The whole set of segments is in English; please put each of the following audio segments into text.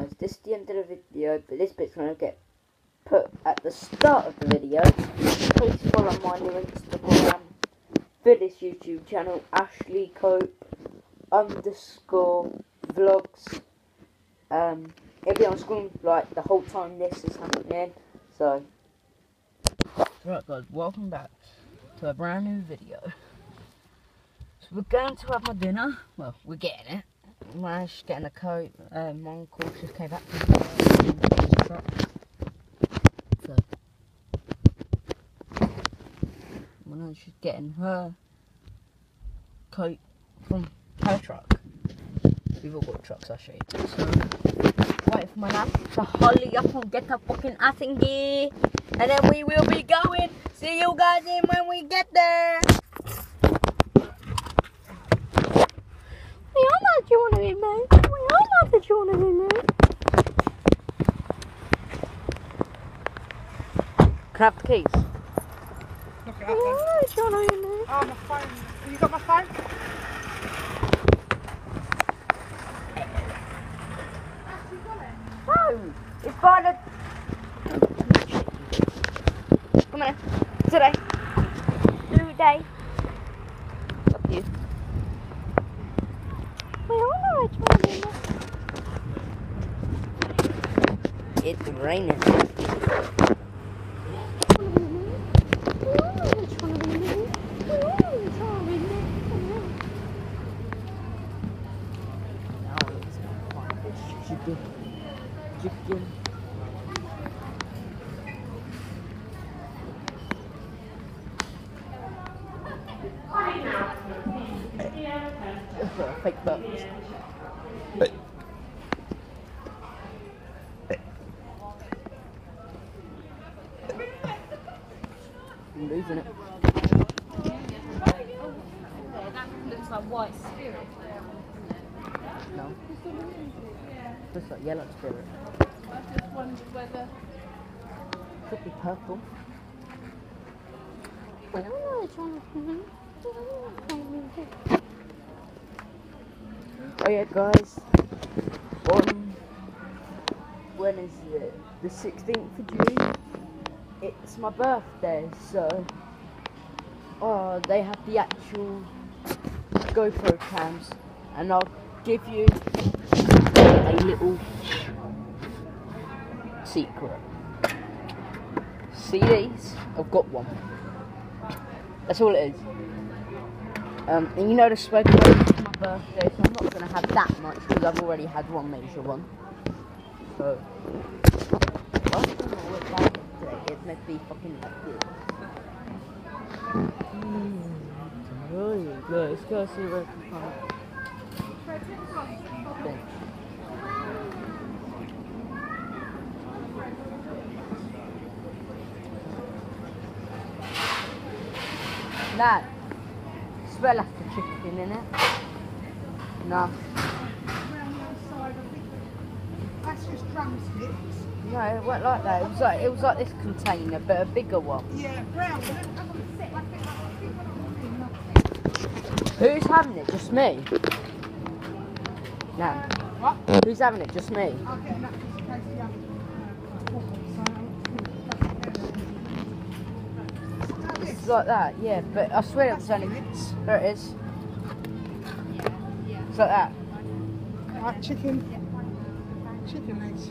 guys, this is the end of the video, but this bit's gonna get put at the start of the video. Please follow my new Instagram for this YouTube channel, Ashley Cope underscore vlogs. Um, it'll be on screen like the whole time this is happening. So, right guys, welcome back to a brand new video. So we're going to have my dinner. Well, we're getting it. Managed getting a coat. Um, my uncle just came back from the. So, when she's getting her coat from her truck. We've all got trucks, I'll show you. So, wait for my nan to hurry up and get her fucking ass in gear. And then we will be going. See you guys in when we get there. We all know that you want to be moved. We all know that you want to be moved. Can I have the keys? Look We at all know that that you want to be moved. Oh, my phone. Have you got my phone? No, it's by the. Come on, in. today. New day. Up to you. We all know that you want to be moved. It's raining. We all know that you want to be moved. We all know that you want to be moved. Now it's gonna find this chicken. Chicken. Fake bugs. I'm it. That looks like white spirit. No. Looks like yellow spirit. I just wondered whether. Could be purple. We all know be moved. Oh yeah, guys. On when is it? The 16th of June. It's my birthday, so oh, they have the actual GoPro cams, and I'll give you a little secret. See these? I've got one. That's all it is. Um, and you know the code for my birthday, so I'm not going to have that much because I've already had one major one. So, well, I don't know what that is. It's meant to be fucking like this. Mm, really good. Let's go see where we can find Thanks. Dad, smell like the chicken in it. No, That's just drumsticks. No, it wasn't like that. It was like it was like this container, but a bigger one. Yeah, brown. Who's having it? Just me? No. Uh, what? Who's having it? Just me? I'll get that just in case uh, the other. It's like that, yeah. But I swear it was only. There it is. It's like that. Right, chicken. Chicken legs.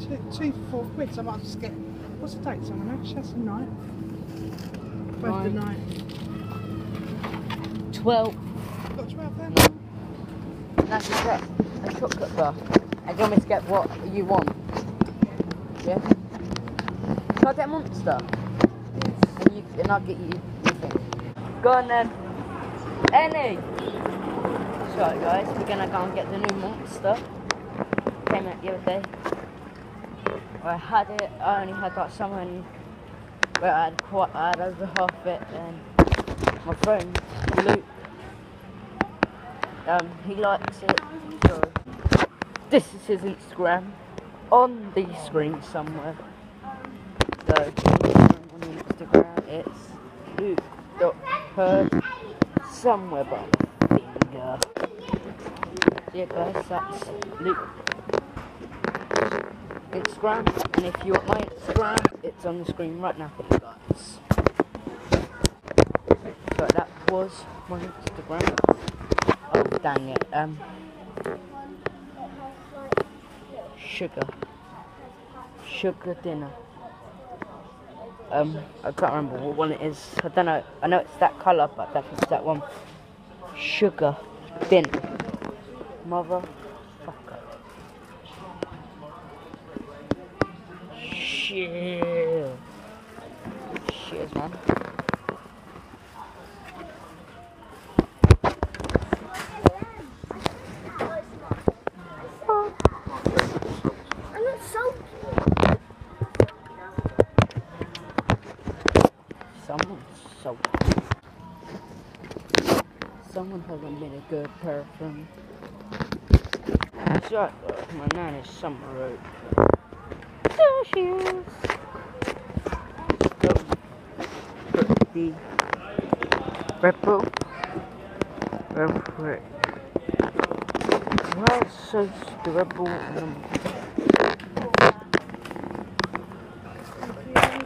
Two, two for four quid, so I might just get. What's the date, someone? Ash? That's the night. Birthday Nine. night. Twelve. Got 12 there? That's it. A chocolate bar. And you want me to get what you want? Yeah. Can I get a monster? And you and I'll get you. Go on then. Any. So guys, we're gonna go and get the new monster. Came out the other day. I had it. I only had like something where I had quite. I had over half it, and my friend Luke. Um, he likes it. So this is his Instagram on the screen somewhere. So on Instagram it's Luke dot Hurd somewhere by the finger. Yeah guys, that's Luke Instagram, and if you want my Instagram, it's on the screen right now for you guys. So that was my Instagram. Oh dang it! Um, sugar, sugar dinner. Um, I can't remember what one it is. I don't know. I know it's that colour, but it's that one. Sugar dinner. Motherfucker. Shit. Cheers, man. Someone's so. Someone hasn't been a good up, my name is Summer Road. Go. Put the. Red Bull. Well, so the.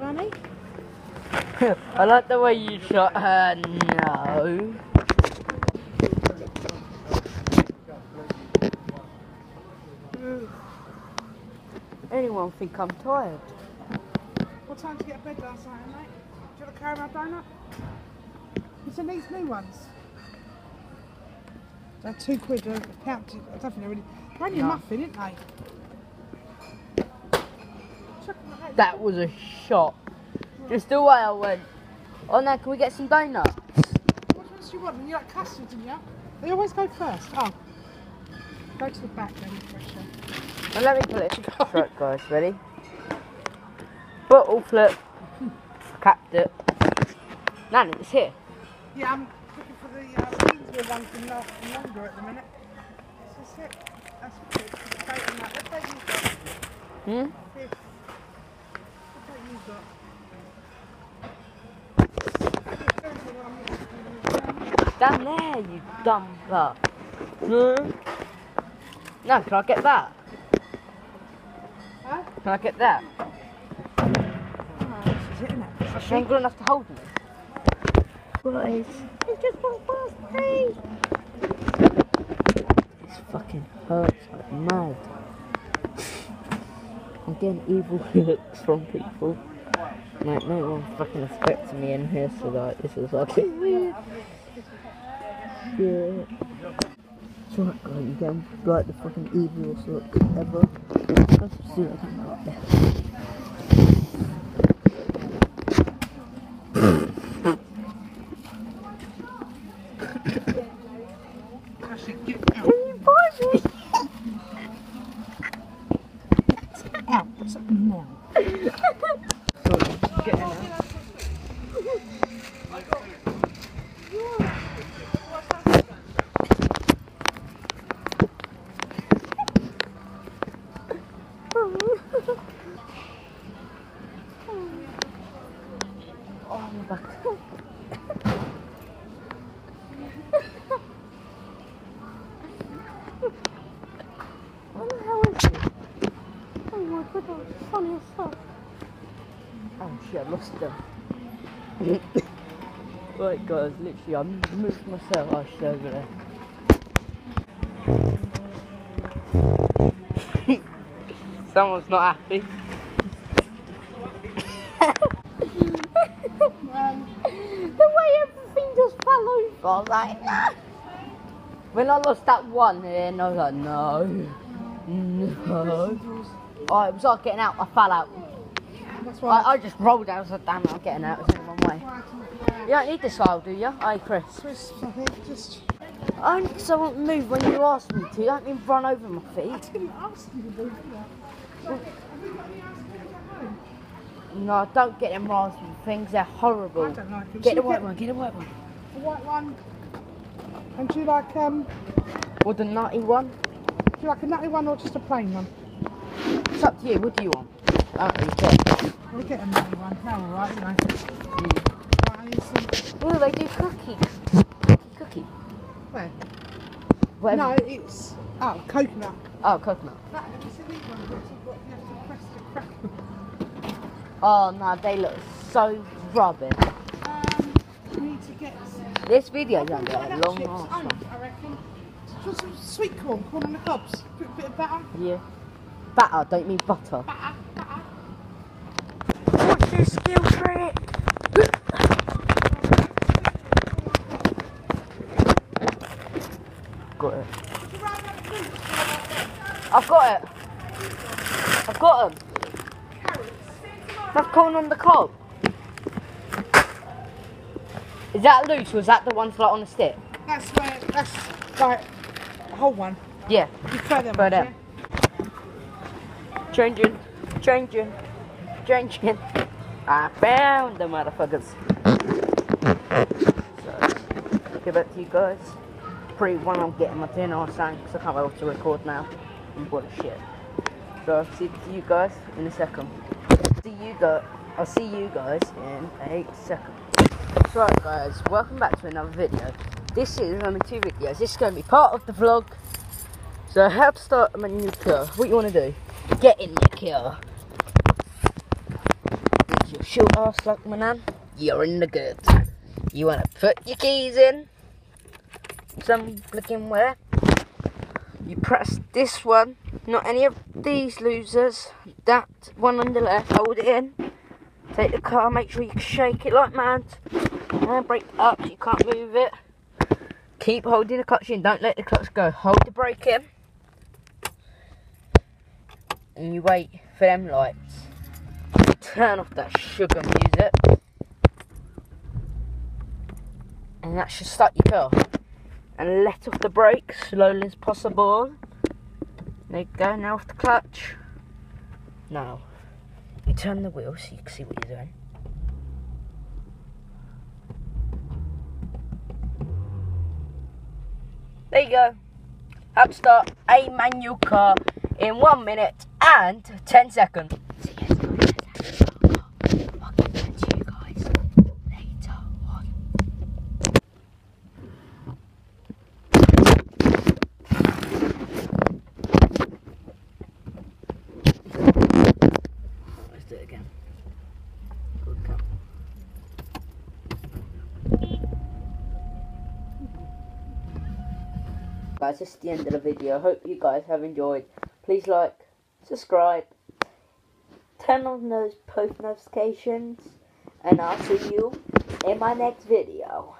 Bunny? I like the way you shot her. No. Anyone think I'm tired? What time did you get to bed last night, mate? Do you have a caramel donut? You seen these new ones? They're two quid a pound. I don't think they're really. They're only No. muffin, aren't they? Chuck 'em ahead. That was a shot. Just the way I went. Oh no, can we get some donuts? What ones do you want? You like custard, didn't you? They always go first. Oh. Go to the back then, pressure. Now let me put it. Right, guys, ready? Bottle flip. Capped it. Nan, it's here. Yeah, I'm looking for the uh, Queensville one from lo- from longer at the minute. This is it. That's good. It's a date on that. What date you got? Hmm? Fifth. What date you got? Down there, you dumb fuck. No. No, can I get that? Can I get that? Oh, this is it, isn't it? She ain't good enough to hold me. boys. It's just one birthday. This fucking hurts like mad. I'm getting evil looks from people. Like, no one fucking expecting me in here, so like, this is fucking weird. Yeah. It's alright, guys, you getting like the fucking evilest look ever. Let's see what I can up there. Actually, get out. Out. What's up now? So, getting out. Oh, my back. What the hell is it? Oh my god, that was funny as fuck. Oh shit, I lost right guys, literally I moved myself, oh shit over there. Someone's not happy. The way everything just fell over, I was like, "Ah." When I lost that one then I was like, no. No. Oh, it was like getting out, I fell out. That's why. I, I just rolled out, I was damn it, I'm getting out, it's in the wrong way. You don't need this file, do you? Hey Chris. Twist, I think, just. Only because I won't move when you ask me to, you don't mean run over my feet. I didn't ask you to do that. No, don't get them raspberry things. They're horrible. I don't like them. Get the white one. Get the white one. The white one. And do you like um? Or the nutty one. Do you like a nutty one or just a plain one? It's up to you. What do you want? I don't really care. We'll get a nutty one. They're all right, you know. Right, I need some. Oh, they do cookie. Cookie. Where? Whatever. No, it's oh coconut. Oh, coconut. That, have you seen these ones? You've got, you have to press to crack. Oh no, they look so rubbish. Um, you need to get This video's gonna be a long one. I reckon. Put some sweet corn, corn on the cobs. Put a bit of batter. Yeah. Batter, don't you mean butter? Batter, batter. What's your skill trick? Got it. I've got it. I've got them. That's corn on the cob. Is that loose or is that the ones like on the stick? That's where, that's like a whole one. Yeah. You throw them Throw off, them. Changing, changing, changing. I found the motherfuckers. So, give it to you guys. Pretty when I'm getting my dinner on something, because I can't wait to record now. I'm bored of shit. So I'll see you guys in a second. See you guys. I'll see you guys in a second. Right guys, welcome back to another video. This is only two videos. This is going to be part of the vlog. So how to start a new car. What you want to do? Get in the car. Your ass like my nan, you're in the good. You want to put your keys in. Some flicking where. You press this one, not any of these losers. That one on the left, hold it in. Take the car, make sure you shake it like mad. And brake up so you can't move it. Keep holding the clutch in, don't let the clutch go. Hold the brake in. And you wait for them lights. Turn off that sugar music. And that should start your car. And let off the brake slowly as possible. There you go, now off the clutch. Now, you turn the wheel so you can see what you're doing. There you go. How to start a manual car in one minute and 10 seconds. So yes, guys, I'll get back to you guys later on. Let's do it again. Good go. Guys, this is the end of the video. Hope you guys have enjoyed. Please like, subscribe, turn on those post notifications, and I'll see you in my next video.